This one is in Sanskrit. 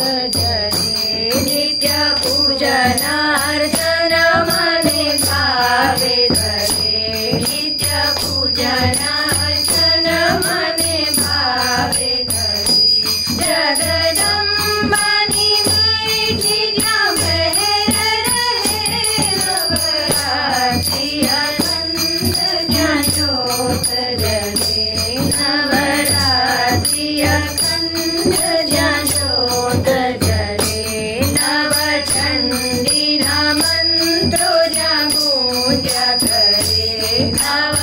ज्योत जले Hare Rama